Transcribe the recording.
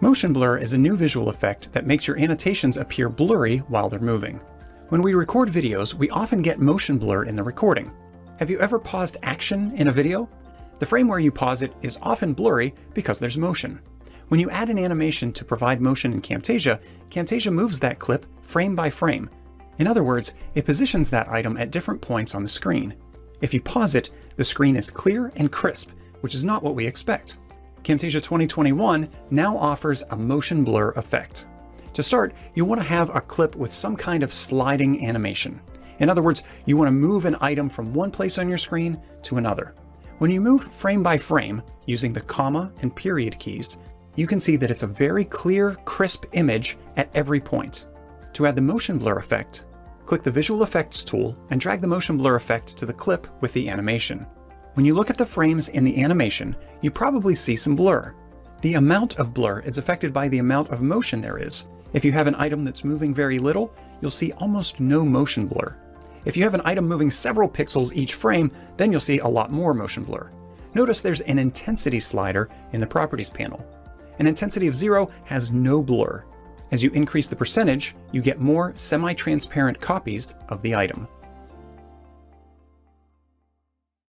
Motion blur is a new visual effect that makes your annotations appear blurry while they're moving. When we record videos, we often get motion blur in the recording. Have you ever paused action in a video? The frame where you pause it is often blurry because there's motion. When you add an animation to provide motion in Camtasia, Camtasia moves that clip frame by frame. In other words, it positions that item at different points on the screen. If you pause it, the screen is clear and crisp, which is not what we expect. Camtasia 2021 now offers a motion blur effect. To start, you want to have a clip with some kind of sliding animation. In other words, you want to move an item from one place on your screen to another. When you move frame by frame, using the comma and period keys, you can see that it's a very clear, crisp image at every point. To add the motion blur effect, click the Visual Effects tool and drag the motion blur effect to the clip with the animation. When you look at the frames in the animation, you probably see some blur. The amount of blur is affected by the amount of motion there is. If you have an item that's moving very little, you'll see almost no motion blur. If you have an item moving several pixels each frame, then you'll see a lot more motion blur. Notice there's an intensity slider in the properties panel. An intensity of zero has no blur. As you increase the percentage, you get more semi-transparent copies of the item.